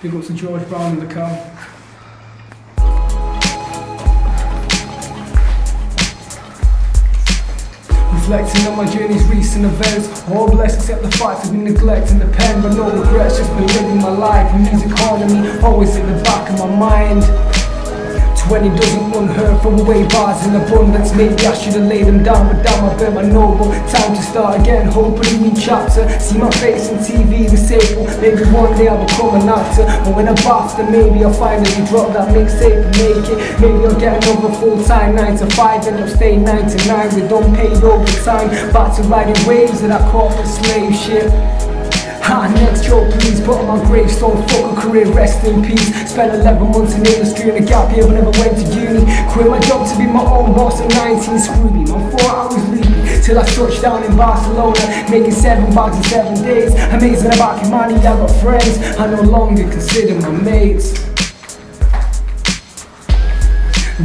Big up to George Brown in the car. Reflecting on my journey's recent events All blessed except the fact of me neglecting the pen But no regrets, just been living my life Music me, always in the back of my mind when it doesn't unheard from away bars in abundance. Maybe I should've laid them down but damn I bet my noble. Time to start again, hoping a new chapter. See my face on TV disabled Maybe one day I'll become an actor. But when I'm BAFTA maybe I'll finally drop that mixtape and make it. Maybe I'll get another full-time 9 to 5 End up staying 9 to 9 with unpaid overtime. Back to riding waves that corporate slave shit Ah, next joke my gravestone Fuck a career, rest in peace. Spent 11 months in industry in a gap year but never went to uni. Quit my job to be my own boss at 19 Scrooby, My 4 hours leaving Till I touched down in Barcelona. Making 7 bags in 7 days Amazing about Manny, I got friends. I no longer consider my mates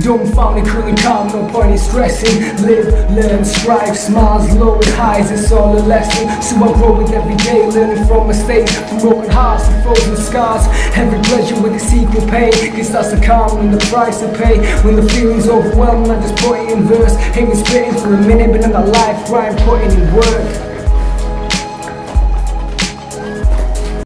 Dumb family currently calm, no point in stressing. Live, learn, strive, smiles, lows, highs, it's all a lesson. So I grow with every day, learning from mistakes. From broken hearts to frozen scars. Every pleasure with its equal pain. Guess that's the calm and the price to pay. When the feeling's overwhelming, I just put it in verse. Ain't been spitting for a minute, but in my life, grind, putting in work